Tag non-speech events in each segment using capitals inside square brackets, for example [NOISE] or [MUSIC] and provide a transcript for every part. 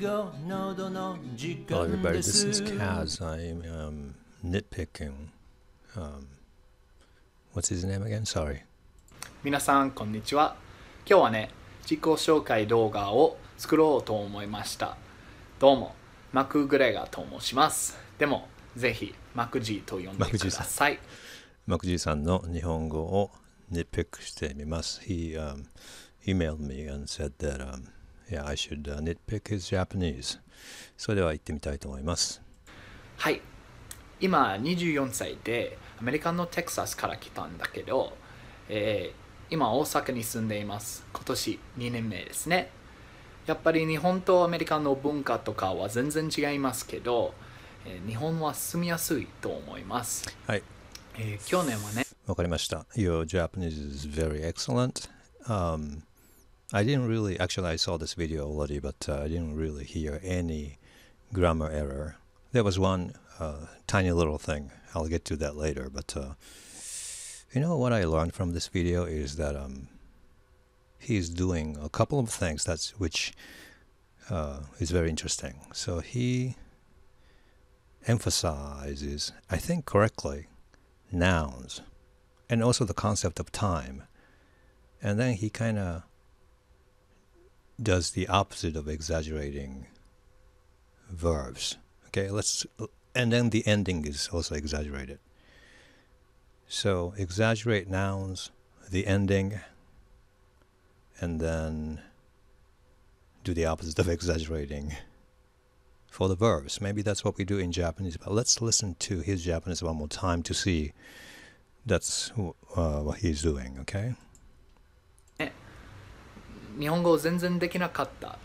Hello, everybody. This is Kaz. I'm um, nitpicking. Um, what's his name again? Sorry. 皆さんこんにちは今日はね自己紹介動画を作ろうと思いましたどうもマクグレガーと申しますでもぜひマクジーと呼んでくださいマクジーさんの日本語を nitpick してみます He、um, emailed me and said that、um, yeah, I should、uh, nitpick his Japanese. それでは行ってみたいと思います。はい。今24歳でアメリカのテキサスから来たんだけど、えー今大阪に住んでいます。今年2年目ですね。やっぱり日本とアメリカの文化とかは全然違いますけど、えー日本は住みやすいと思います、はい。えー去年はね。わかりました。Your Japanese is very excellent. Um, I didn't really actually I saw this video already but uh, I didn't really hear any grammar error. There was one uh, tiny little thing. I'll get to that later but uh, you know what I learned from this video is that um, he's doing a couple of things that's which uh, is very interesting. So he emphasizes I think correctly nouns and also the concept of time. And then he kind of does the opposite of exaggerating verbs. Okay let's and then the ending is also exaggerated. So exaggerate nouns the ending and then do the opposite of [LAUGHS] exaggerating for the verbs. Maybe that's what we do in japanese but let's listen to his japanese one more time to see that's uh, what he's doing okay 日本語全然できなかった。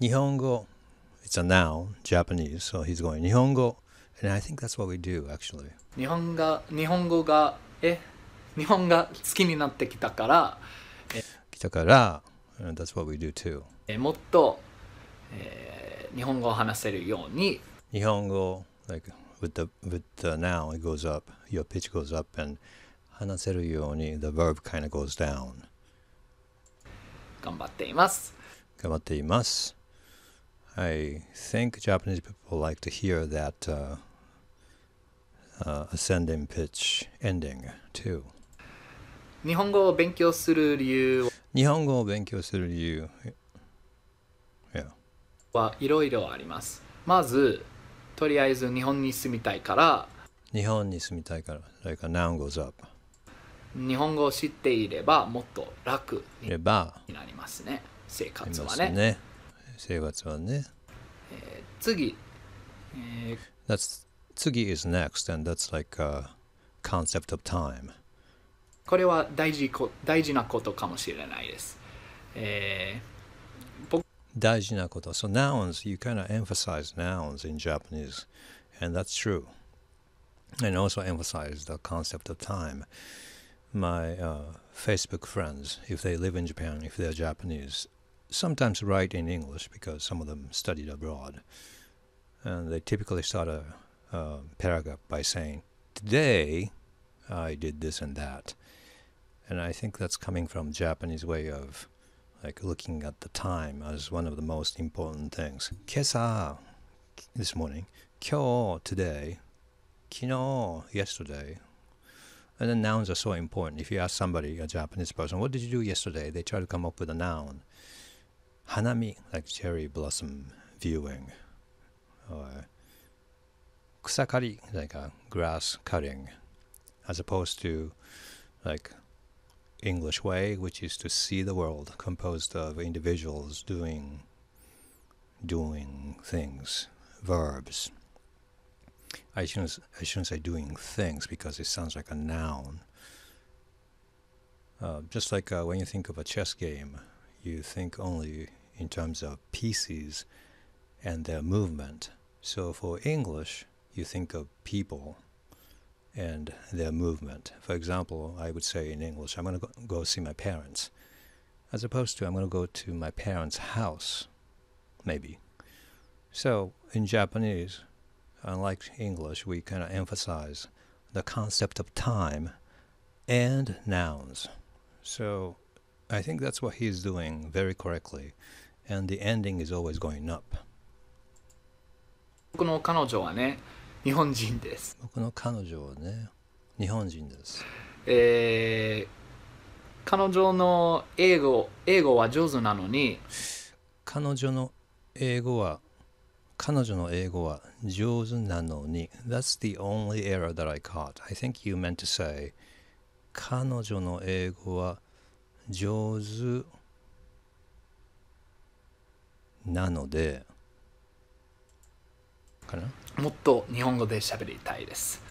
Nihongo, it's a noun, Japanese, so he's going Nihongo, and I think that's what we do actually. 日本が日本語がえ日本が好きになってきたから、Kitakara, and that's what we do too. えもっと、えー日本語を話せるように Nihongo, like with the with the noun, it goes up, your pitch goes up, and hanaseru yoni, the verb kind of goes down. 頑張っています。Gamateimasu. I think Japanese people like to hear that uh, uh, ascending pitch ending too. 日本語を勉強する理由日本語を勉強する理由 Yeah. はいろいろあります。まず、とりあえず日本に住みたいから、日本に住みたいから、like a noun goes up. 日本語を知っていればもっと楽にれば、なりますね。生活はね。ね。生活はね。次、えー That's, 次 is next, and that's like a concept of time. これは大事こ大事なことかもしれないです。え大事なこと。So nouns, you kind of emphasize nouns in Japanese, and that's true. And also emphasize the concept of time. My uh, Facebook friends, if they live in Japan, if they're Japanese, sometimes write in English because some of them studied abroad. And they typically start a, a paragraph by saying, Today I did this and that. And I think that's coming from Japanese way of like looking at the time as one of the most important things. Kesa, this morning. Kyo, today. Kino, yesterday. And then nouns are so important. If you ask somebody, a Japanese person, what did you do yesterday? They try to come up with a noun. Hanami, like cherry blossom viewing. Or kusakari, like a grass cutting. As opposed to like English way, which is to see the world composed of individuals doing doing things, verbs. I shouldn't I shouldn't say doing things because it sounds like a noun. Uh, just like uh, when you think of a chess game, you think only in terms of pieces and their movement. So for English, you think of people and their movement. For example, I would say in English, I'm going to go, go see my parents, as opposed to I'm going to go to my parents' house, maybe. So in Japanese, unlike English, we kind of emphasize the concept of time and nouns. So I think that's what he's doing very correctly. And the ending is always going up. 僕の彼女はね日本人です僕の彼女はね、日本人です。えー彼女の英語英語は上手なのに彼女の英語は、 彼女の英語は上手なのに、That's the only error that I caught. I think you meant to say, 彼女の英語は上手なので、かなもっと日本語で喋りたいです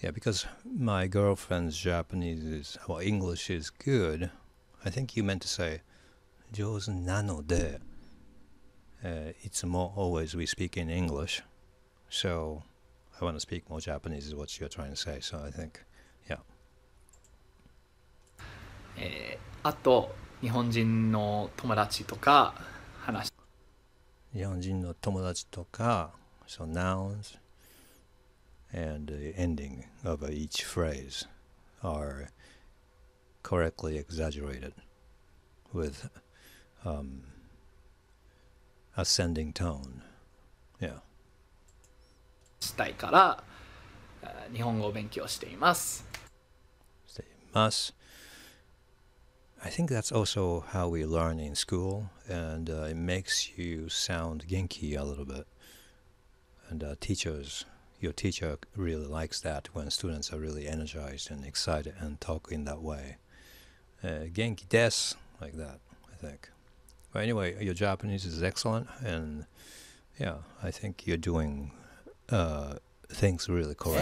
Yeah, because my girlfriend's Japanese is, well, English is good. I think you meant to say, 上手なので、uh, いつも always we speak in English. So I want to speak more Japanese is what you're trying to say. So I think, yeah. えーあと日本人の友達とか話し日本人の友達とか、so nouns and the ending of each phrase are correctly exaggerated with um, ascending tone. Yeah. したいからあー日本語を勉強しています。 Say must. I think that's also how we learn in school, and uh, it makes you sound genki a little bit. And uh, teachers, your teacher really likes that when students are really energized and excited and talk in that way. Uh, genki des, like that, I think. But anyway, your Japanese is excellent, and yeah, I think you're doing uh, things really correct.